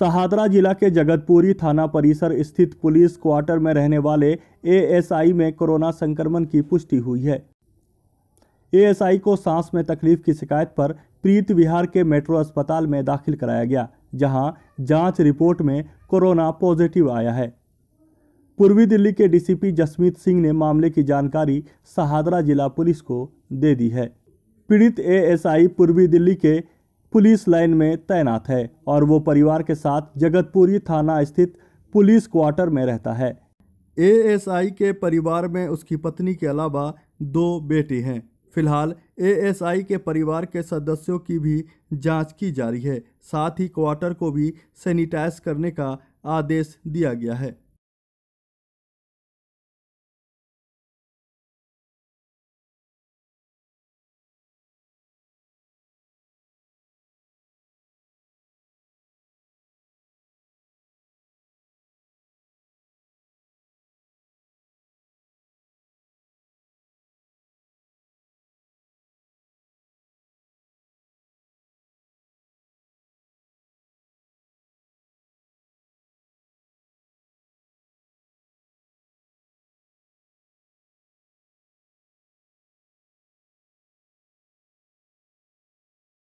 सहादरा जिला के जगतपुरी थाना परिसर स्थित पुलिस क्वार्टर में रहने वाले एएसआई में कोरोना संक्रमण की पुष्टि हुई है। एएसआई को सांस में तकलीफ़ की शिकायत पर प्रीत विहार के मेट्रो अस्पताल में दाखिल कराया गया, जहाँ जाँच रिपोर्ट में कोरोना पॉजिटिव आया है। पूर्वी दिल्ली के डीसीपी जसमीत सिंह ने मामले की जानकारी सहादरा जिला पुलिस को दे दी है। पीड़ित एएसआई पूर्वी दिल्ली के पुलिस लाइन में तैनात है और वो परिवार के साथ जगतपुरी थाना स्थित पुलिस क्वार्टर में रहता है। एएसआई के परिवार में उसकी पत्नी के अलावा दो बेटे हैं। फ़िलहाल एएसआई के परिवार के सदस्यों की भी जाँच की जा रही है। साथ ही क्वार्टर को भी सैनिटाइज करने का आदेश दिया गया है।